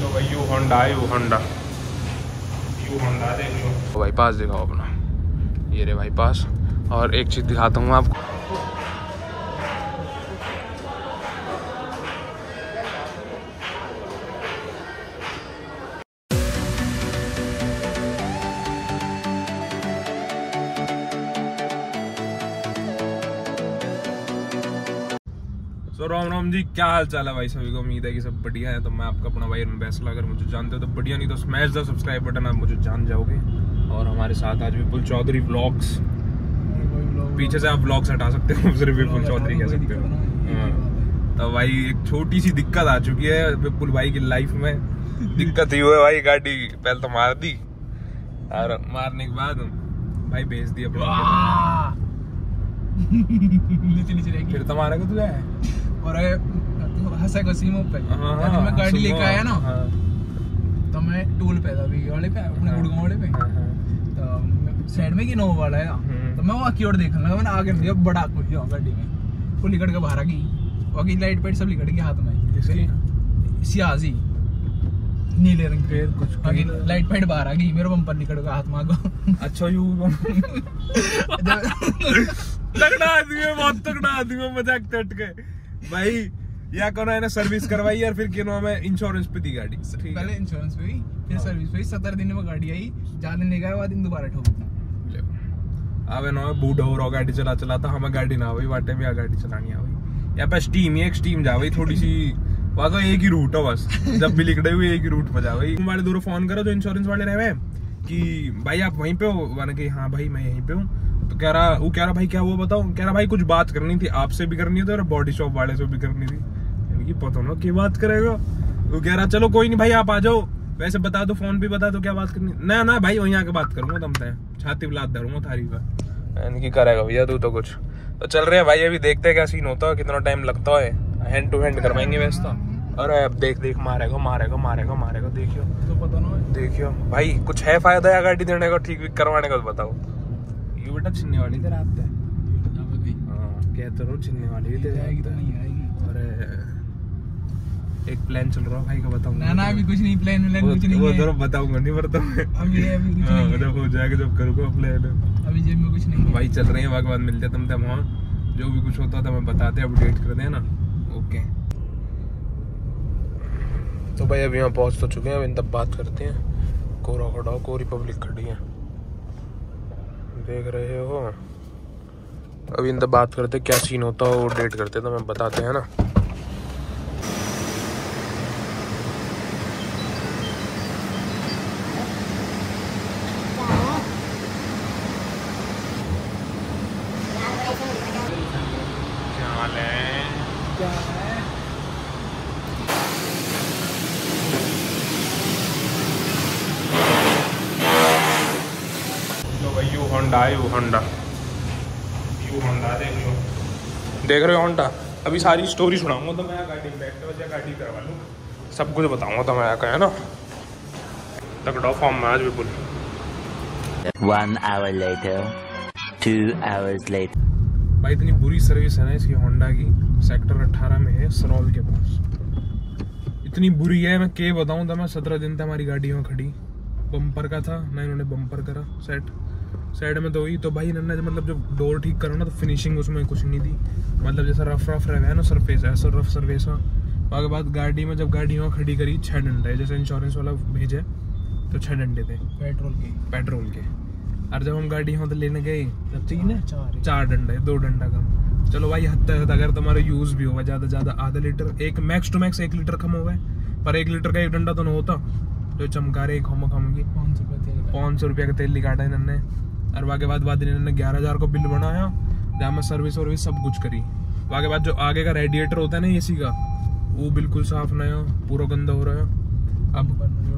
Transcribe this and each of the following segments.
लो भाई यू होंडा यू होंडा। यू होंडा देख लो। तो भाई पास दिखाओ अपना। ये रे भाई पास। और एक चीज़ दिखाता हूँ आपको। सो राम राम जी क्या हाल चाल है भाई? सभी को उम्मीद है कि सब बढ़िया है। तो मैं आपका अपना भाई फैसला अगर मुझे जानते हो तो बढ़िया नहीं तो स्मैश द सब्सक्राइब बटन आप मुझे जान जाओगे। और हमारे साथ आज विपुल चौधरी व्लॉग्स पीछे से आप व्लॉग्स हटा सकते हो सिर्फ़ विपुल चौधरी कह सकते हो। हाँ। तो भाई एक छोटी सी दिक्कत आ चुकी है विपुल भाई की लाइफ में। दिक्कत ही हुई है भाई गाड़ी पहले तो मार दी और मारने के बाद भाई भेज दी अपना। नीचे नीचे फिर तो मारेगा तुझे और ये तू हंसा को सीमो पे हाँ, जब मैं गाड़ी लेके आया ना? हाँ, तो मैं टूल पे था भी वाले पे अपने हाँ। गुड़गांव वाले पे। हाँ, हाँ। तो साइड में की नो वाला है हम्म। तो मैं वहाँ की ओर देखने लगा मैंने आगे दिया बड़ा कुछ दिया गाड़ी में। वो लिकड़ के बाहर आ गई। वहाँ की लाइट पेट सब लिकड़ के हाथ में? सियाजी। नीले रंग के। कुछ बाकी लाइट पेट बाहर आ गई मेरे बम्पर निकल गया हाथ में आगे। अच्छा यू तगड़ा आदमी है बहुत तगड़ा आदमी है मज़ाक तट के। भाई या कौन है ना सर्विस करवाई और फिर किनो में इंश्योरेंस पे दी गाड़ी। पहले इंश्योरेंस पे हुई फिर हाँ। सर्विस पे सत्तर दिन में गाड़ी आई चार दिन लेकर बाद दिन दोबारा ठोक दी अबे ना बूढ़ा हो रहा गाड़ी चला चला था हमें गाड़ी ना हुई वाटे में गाड़ी चलानी आ हुई यहाँ पे स्टीम ही एक स्टीम जा हुई थोड़ी सी वहाँ तो एक ही रूट है बस। जब भी लिखड़े हुए एक ही रूट पर जा हुई हमारे दूर फ़ोन करो जो इंश्योरेंस वाले रहे कि भाई आप वहीं पे हो? मैंने कही हाँ भाई मैं यहीं पे हूँ। तो कह रहा वो कह रहा भाई क्या हुआ बताओ कह रहा भाई कुछ बात करनी थी आपसे भी करनी थी और बॉडी शॉप वाले से भी करनी थी। मैंने की पता ना की बात करेगा। वो कह रहा चलो कोई नहीं भाई आप आ जाओ। वैसे बता दो फ़ोन पे बता दो क्या बात करनी ना ना भाई वहीं आके बात करूँगा तुम से छाती बिलात धरूँगा थारी का मैंने की करेगा भैया तू तो कुछ। तो चल रहे हैं भाई अभी देखते हैं क्या सीन होता है कितना टाइम लगता है। हैंड टू हैंड करवाएँगे वैसे तो अरे अब देख देख मारेगा मारेगा मारेगा मारेगा देखियो। तो पता ना देखियो। भाई कुछ है फ़ायदा या गाड़ी देने का ठीक ठीक करवाने का तो बताओ। ये बेटा छिन्ने वाली तेरे हाथ है। हाँ कहते रहो छिन्ने वाली भी तेरे आएगी तो नहीं आएगी। अरे एक प्लान चल रहा है भाई का बताऊँगा। ना ना अभी कुछ नहीं प्लान व्लान वो कुछ नहीं वो जरा बताऊँगा नहीं पड़ता मैं अभी अभी कुछ हाँ नहीं है। जब हो जाएगा जब करूँगा प्लान अभी जेब में कुछ नहीं भाई चल रहे हैं भगवान मिलते हैं तुम तब वहाँ जो भी कुछ होता था मैं बताते अपडेट कर देना। ओके तो भाई अभी यहाँ पहुँच तो चुके हैं अब इन तब बात करते हैं। कोरा खड़ा हो कोरी पब्लिक खड़ी है। देख रहे हो। अभी इन बात करते क्या सीन होता है, वो डेट करते तो मैं बताते हैं ना क्या हाल है क्या है लो होंडा यू होंडा यू होंडा देख लो। देख रहे हो होंडा अभी सारी स्टोरी सुनाऊँगा तो मैं। गाड़ी में बैठ वजह गाड़ी करवा लूँ। सब कुछ बताऊँगा तो मैं का है ना? तगड़ा फॉर्म में आज भी बोल One hour later, two hours later. भाई इतनी बुरी सर्विस है ना इसकी होंडा की। सेक्टर 18 में है सनौल के पास। इतनी बुरी है मैं के बताऊँ तो मैं सत्रह दिन तक हमारी गाड़ी में खड़ी। बम्पर का था ना इन्होंने बम्पर करा सेट साइड में तो हुई तो भाई इन्होंने मतलब जब डोर ठीक करा ना तो फिनिशिंग उसमें कुछ नहीं थी। मतलब जैसा रफ रफ रह है ना सरफेस ऐसा रफ सरफेस है उसके बाद गाड़ी में जब गाड़ी वहाँ खड़ी करी छः डंडे जैसे इंश्योरेंस वाला भेजे तो छः डंडे थे। पेट्रोल की। पेट्रोल के। और जब हम गाड़ी यहाँ तो लेने गए तब चाहिए ना? चार चार। डंडे दो डंडा कम। चलो भाई हद तक अगर तुम्हारा यूज़ भी होगा ज़्यादा ज़्यादा आधा लीटर एक मैक्स टू मैक्स एक लीटर कम हो गए पर एक लीटर का एक डंडा तो ना होता। जो चमका रहे खम खम की पाँच सौ रुपये का। पाँच सौ रुपया का तेल निकाटा इन्होंने। और वहाँ के बाद बाद इन्होंने ग्यारह हज़ार का बिल बनाया, जहाँ में सर्विस वर्विस सब कुछ करी। वहाँ के बाद जो आगे का रेडिएटर होता है ना एसी का, वो बिल्कुल साफ़ नया, पूरा गंदा हो रहा है। अब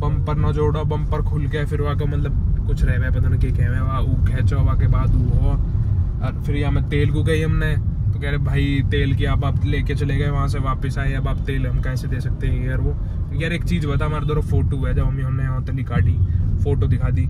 बम्पर ना जोड़ा बम्पर खुल के फिर वहाँ का मतलब कुछ रह गया, पता नहीं क्या कह वहाँ वो खेचो, वहाँ के बाद वो हो और फिर यहाँ में तेल को गई हमने तो कह रहे, भाई, तेल की आप आप लेके चले गए, वहाँ से वापस आए, अब आप तेल हम कैसे दे सकते हैं? यार वो, यार एक चीज़ बता, हमारे दोनों फ़ोटो है, जब हम हमने यहाँ तली काटी फ़ोटो दिखा दी।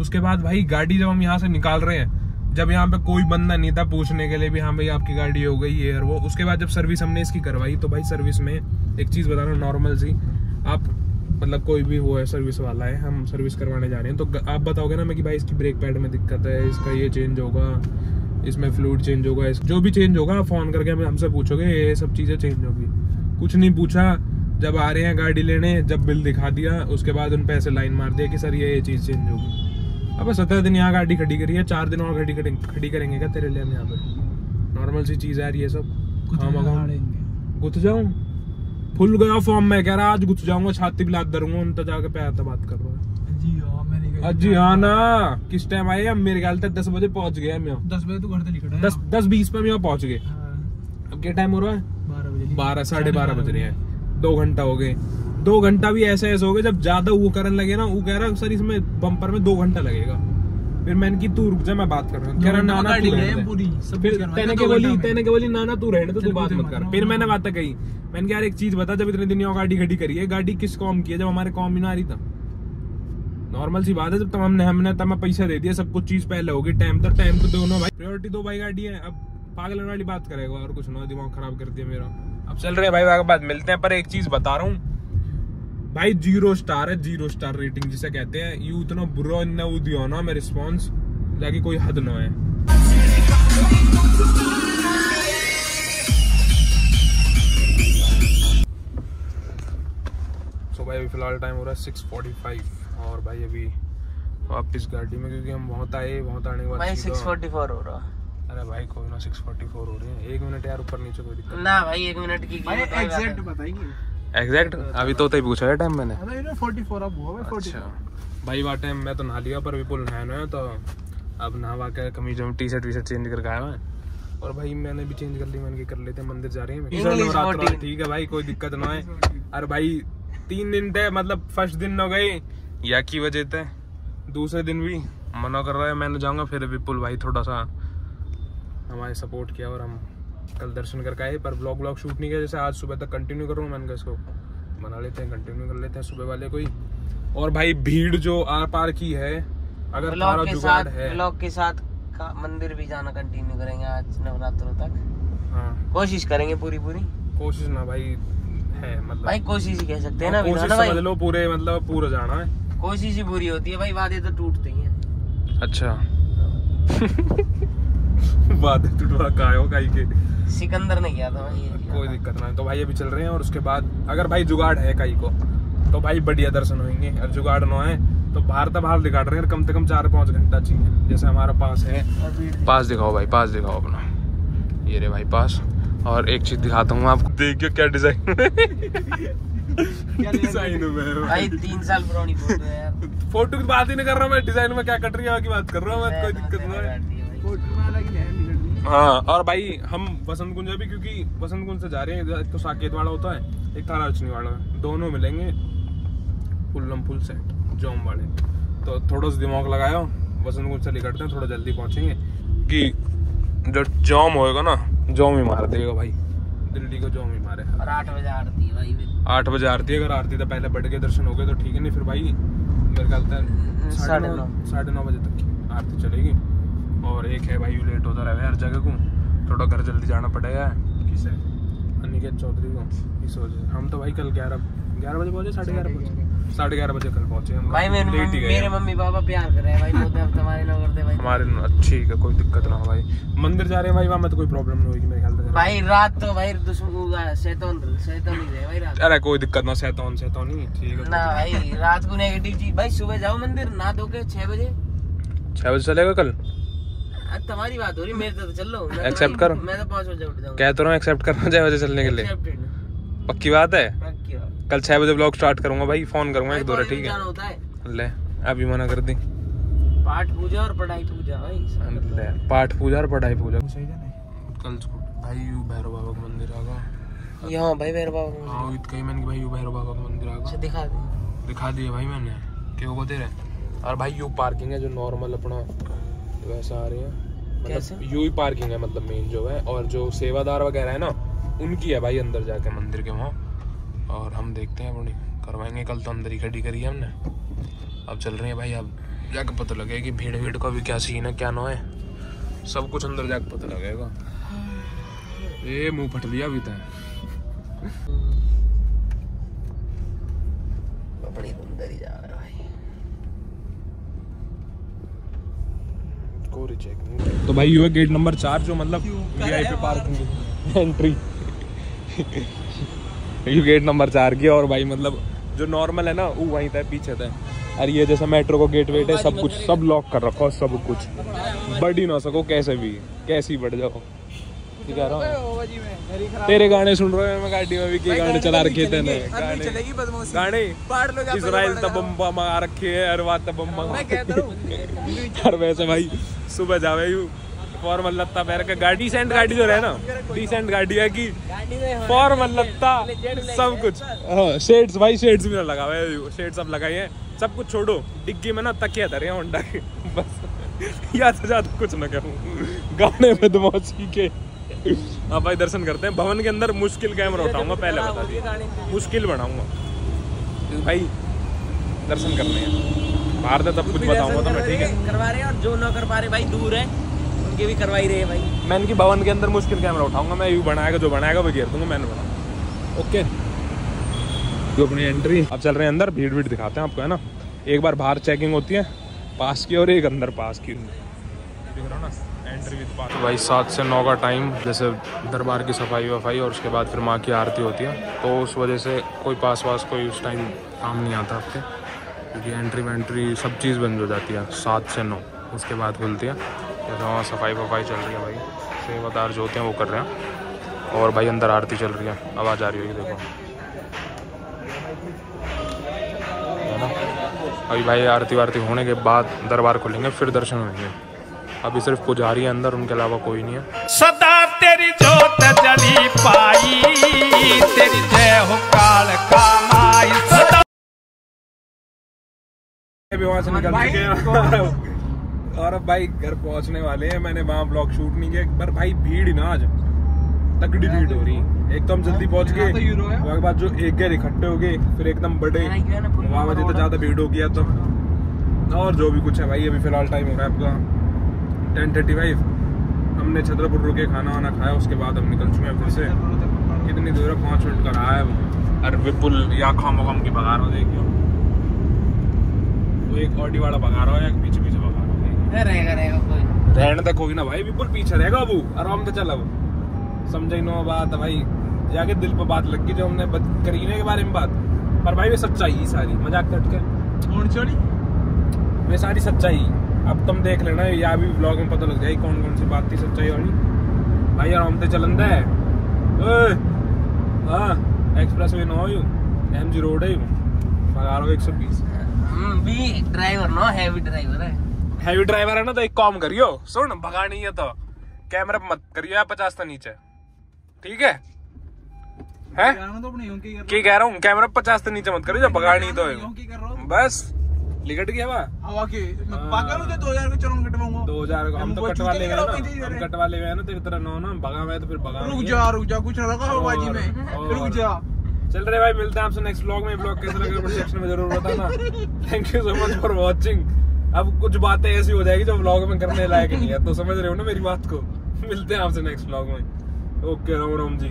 उसके बाद भाई, गाड़ी जब हम यहाँ से निकाल रहे हैं, जब यहाँ पे कोई बंदा नहीं था पूछने के लिए भी हाँ भाई, आपकी गाड़ी हो गई है और वो, उसके बाद जब सर्विस हमने इसकी करवाई तो भाई सर्विस में एक चीज़ बताना नॉर्मल सी, आप मतलब कोई भी वो है सर्विस वाला है, हम सर्विस करवाने जा रहे हैं तो आप बताओगे ना मैं कि भाई इसकी ब्रेक पैड में दिक्कत है, इसका ये चेंज होगा, इसमें फ्लूड चेंज होगा, इस, जो भी चेंज होगा, आप फ़ोन करके हमें हमसे पूछोगे, ये सब चीज़ें चेंज होगी। कुछ नहीं पूछा, जब आ रहे हैं गाड़ी लेने, जब बिल दिखा दिया, उसके बाद उन पैसे लाइन मार दिया कि सर, ये ये चीज़ चेंज होगी। अब सत्रह दिन यहाँ गाड़ी खड़ी करी है चार दिन और खड़ी खड़ी करेंगे क्या तेरे लिए हम यहाँ पे? नॉर्मल सी चीज़ है यार ये सब। हाँ हाड़ेंगे गुथ जाऊँ? फुल गया फॉर्म में कह रहा आज गुथ जाऊँगा छाती भी लात दरूँगा उन तो जाके पैर तो बात कर रहा है। जी हाँ अजी हाँ ना। किस टाइम आए? हम मेरे ख्याल तक दस बजे पहुँच गए हम यहाँ। दस बजे तो घर दस दस बीस पे हम यहाँ पहुँच गए। हाँ, अब क्या टाइम हो रहा है? बारह साढ़े बारह बज रहे हैं। दो घंटा हो गए। दो घंटा भी ऐसे ऐसे हो गए जब ज़्यादा वो करने लगे ना वो कह रहा सर इसमें बम्पर में दो घंटा लगेगा। फिर मैंने की तू रुक जा मैं बात कर रहा हूँ। कह रहा दो तू रहने दे। फिर तेने के बोली तेने के बोली ना ना तू रहने तो तू बात मत मत कर। फिर मैंने बात कही। मैंने कहा यार एक चीज़ बता जब इतने दिन गाड़ी खड़ी करी है गाड़ी किस कॉम की है जब हमारे कॉम ही ना आ रही था? नॉर्मल सी बात है जब तब हमने हमने तब मैं पैसा दे दिया सब कुछ चीज़ पहले होगी टाइम तो टाइम तो दोनों भाई। प्रायोरिटी दो भाई गाड़ी है अब पागल वाली बात करेगा और कुछ ना दिमाग खराब कर दिया मेरा। अब चल रहे भाई बाद मिलते हैं पर एक चीज़ बता रहा हूँ भाई ज़ीरो स्टार है ज़ीरो स्टार रेटिंग जिसे कहते हैं। यू इतना बुरा इतना वो दियो ना मैं रिस्पॉन्स जाके कोई हद ना है सो भाई अभी फ़िलहाल टाइम हो रहा है सिक्स फोर्टी फाइव और भाई अभी वापस गाड़ी में क्योंकि हम बहुत आए बहुत आने के बाद भाई सीधा- 644 हो रहा। अरे भाई कोई ना सिक्स फोर्टी फोर हो रहे हैं। एक मिनट यार ऊपर नीचे कोई दिक्कत ना भाई एक मिनट की एग्जैक्ट बताएँगे। एग्जैक्ट अभी तो ही पूछा है टाइम मैंने। अरे इन्हें 44 अब हुआ भाई 44 अच्छा। भाई वहाँ टाइम मैं तो नहा लिया पर विपुल नहाया ना है तो अब नहा के कमीज T shirt V shirt change करके आया मैं। और भाई मैंने भी चेंज कर ली मैंने कर लेते हैं मंदिर जा रहे हैं। English इस नवरात्र 14 ठीक है भाई कोई दिक्कत ना है। अरे भाई तीन दिन थे मतलब फ़र्स्ट दिन हो गए। या की वजह थे। दूसरे दिन भी मना कर रहा है मैंने जाऊँगा फिर विपुल भाई थोड़ा सा हमारे सपोर्ट किया और हम कल दर्शन करके आए पर ब्लॉग ब्लॉग शूट नहीं किया जैसे आज सुबह तक कंटिन्यू करूँ मैंने कहा इसको। बना लेते हैं कंटिन्यू कर लेते हैं सुबह वाले कोई और भाई भीड़ जो आर पार की है अगर ब्लॉग के साथ है। ब्लॉग के साथ का मंदिर भी जाना कंटिन्यू करेंगे आज नवरात्रों तक। हाँ। कोशिश करेंगे पूरी पूरी कोशिश ना भाई है मतलब। भाई कोशिश ही कह सकते हैं ना कोशिश समझ लो पूरे मतलब पूरा जाना है। कोशिश ही पूरी होती है भाई वादे तो टूटते ही हैं। अच्छा। बात टूटवा का हो काई के सिकंदर ने किया था भाई ये कोई दिक्कत ना तो भाई अभी चल रहे हैं और उसके बाद अगर भाई जुगाड़ है काई को तो भाई बढ़िया दर्शन होंगे। और जुगाड़ ना है तो बाहर तो बाहर दिखा रहे हैं। कम से कम चार पाँच घंटा चाहिए। जैसे हमारा पास है। पास दिखाओ भाई पास दिखाओ अपना। ये रे भाई पास। और एक चीज़ दिखाता हूँ आपको। देखिए क्या डिज़ाइन डिज़ाइन में भाई तीन साल पुरानी फ़ोटो है यार। फ़ोटो की बात ही नहीं कर रहा मैं। डिज़ाइन में क्या कट रही है की बात कर रहा हूँ कोई दिक्कत नहीं है और भाई हम वसंत कुंज अभी क्योंकि वसंत कुंज से जा रहे हैं एक तो साकेत वाला होता है एक तारा रचनी वाला दोनों मिलेंगे फुल्लम फुल सेट जॉम वाले। तो थोड़ा सा दिमाग लगाया वसंत कुंज से निकलते हैं थोड़ा जल्दी पहुँचेंगे। कि जो जॉम होएगा ना जॉम ही मार देगा भाई। दिल्ली को जॉम ही मारे। और आठ बजे आरती है भाई आठ बजे आरती है अगर आरती तो पहले बढ़ के दर्शन हो गए तो ठीक है नहीं फिर भाई मेरे ख्याल साढ़े नौ। साढ़े नौ बजे तक आरती चलेगी। और एक है भाई लेट होता रहे हर जगह को थोड़ा घर जल्दी जाना पड़ेगा। किसे? अनिकेत चौधरी को। इस वजह हम तो भाई कल ग्यारह ग्यारह बजे पहुँचे? साढ़े ग्यारह बजे साढ़े ग्यारह बजे कल पहुँचे हम। भाई मेरे लेट ही गए मेरे मम्मी पापा प्यार कर रहे हैं भाई हफ़्ते हमारे ना करते भाई। हमारे ठीक है कोई दिक्कत ना हो भाई। मंदिर जा रहे हैं भाई वहाँ में तो कोई प्रॉब्लम नहीं होगी मेरे ख्याल से। भाई रात तो भाई दुश्मन शैतान शैतान ही रहे भाई रात। अरे कोई दिक्कत ना सहता सहता नहीं ठीक है ना भाई रात को नेगेटिव चीज़ भाई सुबह जाओ मंदिर ना धो के छह बजे। छह बजे चलेगा कल? तुम्हारी बात हो रही मेरे तो चल। लो तो भाई- करो। मैं तो पाँच बजे उठ जाऊँगा कह तो रहा हूँ एक्सेप्ट करना छह बजे चलने के लिए। पक्की बात है। कल छह बजे ब्लॉग स्टार्ट करूँगा भाई फ़ोन करूँगा भाई एक दो ठीक है? होता है। ले अभी मना कर दी। पाठ पूजा और पढ़ाई पूजा भाई। ले पाठ पूजा और पढ़ाई पूजा। कल भाई यू भैरव बाबा का मंदिर आगा। यहाँ भाई मेरे बाबा हाँ इत कही मैंने भाई यू भैरव बाबा का मंदिर अच्छा आगा दिखा दे। दिखा दिया भाई मैंने। क्यों को तेरे और भाई यू पार्किंग है जो नॉर्मल अपना। वैसा आ रही है। मतलब यू ही पार्किंग है मतलब मेन जो है। और जो सेवादार वगैरह है ना उनकी है भाई अंदर जाके। मंदिर के वहाँ। और हम देखते हैं अपनी करवाएँगे। कल तो अंदर ही खड़ी करी है हमने। अब चल रहे हैं भाई अब जाके पता लगेगा कि भीड़ भीड़ का भी क्या सीन है क्या ना है। सब कुछ अंदर जाके पता लगेगा। ये मुँह फट लिया अभी तक बड़ी सुंदर ही जा रहा है। तो भाई यू है गेट नंबर चार जो मतलब पार्किंग एंट्री यू गेट नंबर चार की और भाई मतलब जो नॉर्मल है ना वो वहीं था पीछे था और ये जैसा मेट्रो को गेट वेट है सब कुछ सब लॉक कर रखो सब कुछ। बढ़ ही ना सको कैसे भी कैसे ही बढ़ जाओ। ठीक कह रहा हूँ। तेरे गाने सुन रहे हो मैं गाड़ी में भी के गाने चला रखे थे ने गाने बदमाशी। इसराइल तब बम्बा मंगा रखे है हर बात तब बम्बा मैं कहता हूँ। और वैसे भाई सुबह जावे यू फॉर्मल लत्ता पहन के गाड़ी डिसेंट गाड़ी जो रहे ना डिसेंट गाड़ी है कि फॉर्मल लत्ता सब कुछ। हाँ शेड्स भाई शेड्स भी ना लगा हुआ है शेड्स सब लगाए हैं। सब कुछ छोड़ो डिग्गी में ना तकिया धरे होंडा के बस। या तो ज़्यादा कुछ ना कहूँ गाने में दमौसी के। हाँ भाई दर्शन करते हैं। भवन के अंदर मुश्किल कैमरा उठाऊँगा पहले बता दिया मुश्किल बनाऊँगा। भाई दर्शन करने हैं। बाहर से सब कुछ बताऊँगा तो मैं ठीक है? करवा रहे हैं और जो ना कर पा रहे भाई दूर है उनके भी करवा ही रहे हैं भाई। मैं इनकी भवन के अंदर मुश्किल कैमरा उठाऊँगा मैं यू बनाएगा जो बनाएगा वो घेर दूँगा मैंने बनाऊँगा। ओके जो अपनी एंट्री अब चल रहे हैं अंदर भीड़ भीड़ दिखाते हैं आपको है ना? एक बार बाहर चेकिंग होती है पास की और एक अंदर पास की। दिख रहा ना? पास भाई, सात से नौ का टाइम जैसे दरबार की सफ़ाई वफाई और उसके बाद फिर माँ की आरती होती है। तो उस वजह से कोई पास वास कोई उस टाइम काम नहीं आता आपके क्योंकि एंट्री वेंट्री सब चीज़ बंद हो जाती है, सात से नौ। उसके बाद खुलती है। जैसे वहाँ सफ़ाई वफाई चल रही है भाई, सेवादार जो होते हैं वो कर रहे हैं। और भाई, अंदर आरती चल रही है, आवाज़ आ रही होगी, देखो। अभी भाई आरती वारती होने के बाद दरबार खुलेंगे, फिर दर्शन होंगे। अभी सिर्फ़ पुजारी है अंदर उनके अलावा कोई नहीं है। सदा तेरी जोत जली पाई तेरी जय हो काल का माई। सदा अभी वहाँ से निकल चुके और अब भाई घर पहुँचने वाले हैं। मैंने वहाँ ब्लॉग शूट नहीं किया पर भाई भीड़ ना आज। तगड़ी भीड़ हो रही है। एक तो हम जल्दी पहुँच गए तो यूरो है। वहाँ के बाद जो एक गैर इकट्ठे हो गए फिर एकदम बड़े। वहाँ वजह तो ज़्यादा भीड़ हो गया तो। और जो भी कुछ है भाई अभी फ़िलहाल टाइम हो रहा है आपका। टेन थर्टी फाइव हमने छतरपुर रुके खाना वाना खाया उसके बाद हम निकल चुके हैं फिर से। कितनी दूर है? पाँच मिनट का रहा है वो। अरे विपुल या खामो खाम की भगा रहा हो देखियो वो। एक ऑडी वाला भगा रहा है एक पीछे पीछे भगा रहा है रहेगा रहेगा रहने तक होगी ना भाई विपुल पीछे रहेगा अबू आराम से चल अब समझ ही नो बात भाई। जाके दिल पर बात लग गई जो हमने करीने के बारे में बात। पर भाई वे सच्चाई ही सारी। मज़ाक कट के। छोड़ी वे सारी सच्चाई। अब तुम देख लेना या भी ब्लॉग में पता लग जाएगी कौन कौन सी बात थी सच्चाई वाली भाई आराम से चलन दे। हाँ expressway no you. M G road है यू। भगा रहा एक सौ बीस। भी ड्राइवर नो हैवी ड्राइवर है। हैवी ड्राइवर है ना तो एक काम करियो। सुन भगा नहीं है तो। कैमरा मत करियो या पचास तो नीचे। ठीक है? हैं? तो की कह रहा हूँ कैमरा पचास तो नीचे मत करियो जब भगा नहीं तो बस। लिकट गया वा हवा के मैं पागल हूँ जो 2000 का चलन कटवाऊँगा। दो हज़ार हम तो कटवा ले गए हम रहे। कटवा ले गए ना तेरी तरह नो ना भगा मैं तो फिर भगा रुक जा रुक जा कुछ ना लगा हो बाजी में रुक जा। चल रहे भाई मिलते हैं आपसे नेक्स्ट ब्लॉग में। ब्लॉग कैसा लगा कमेंट सेक्शन में ज़रूर बताना। Thank you so much for watching अब कुछ बातें ऐसी हो जाएगी जो ब्लॉग में करने लायक नहीं है तो समझ रहे हो ना मेरी बात को। मिलते हैं आपसे नेक्स्ट ब्लॉग में। ओके राम राम जी।